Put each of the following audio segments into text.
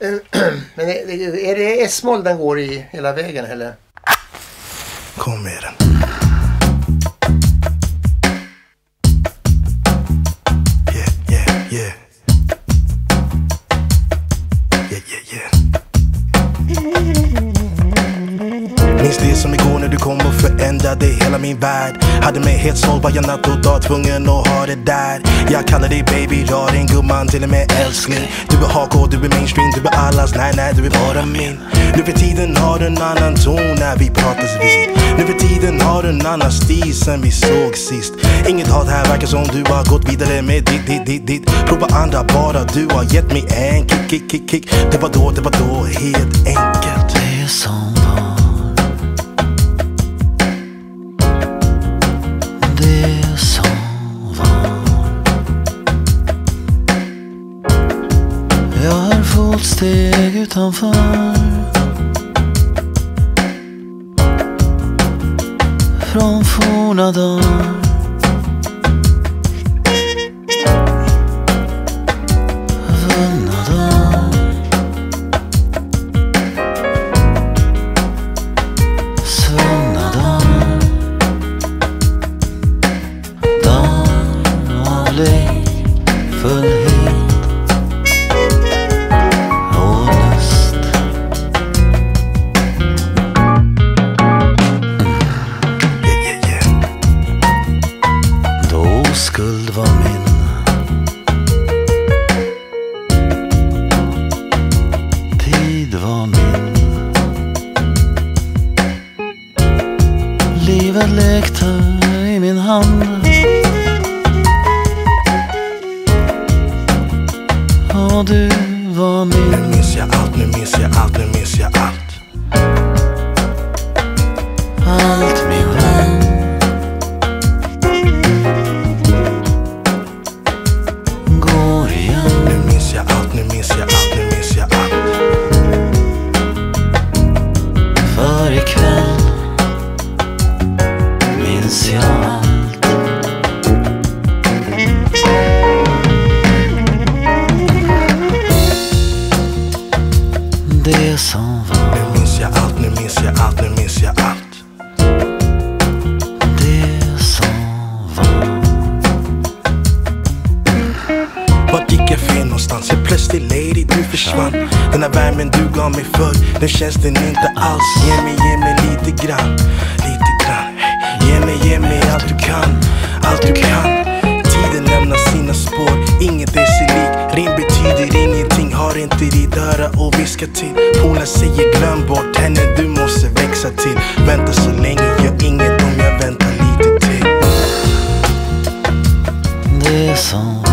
Eh, men är det S-moll den går i hela vägen eller? Kom med den. Yeah, yeah, yeah. Yeah, yeah, yeah. Minns det som igår när du kom och förändrade hela min värld. Hade mig helt såld varje natt och dag, tvungen att ha det där. Jag kallar dig baby, jag din gumman, till och med älskling. Du är hardcore, du är mainstream, du är allas, nej nej du är bara min. Nu för tiden har du en annan ton när vi pratas vid. Nu för tiden har du en annan stil sen vi såg sist. Inget hat här, verkar som du har gått vidare med ditt, ditt, ditt, ditt. Prova andra, bara du har gett mig en kick, kick, kick, kick. Det var då, det var då, helt enkelt. Steg utanför. Från forna dagar. Livet lekte i min hand. Minns jag allt Det som var, Nu minns jag allt, nu minns jag allt, nu minns jag allt. Det som var Vart gick jag fel någonstans? Jag plötsligt lady, du försvann. Den här värmen du gav mig förr, nu känns den inte alls. Ge mig, ge mig lite grann, allt du kan, allt du kan. Tiden lämnar sina spår, inget är sig lik Rim betyder ingenting, har inte ditt öra och viska till. Polen säger glöm bort henne, du måste växa till. Vänta så länge, gör inget om jag väntar lite till. Det är sant.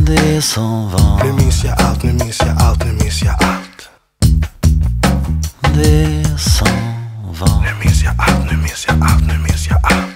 det som var. Nu minns jag allt, nu minns jag allt, nu minns jag allt. Det som var. Nu minns jag allt, nu minns jag allt, nu minns jag allt.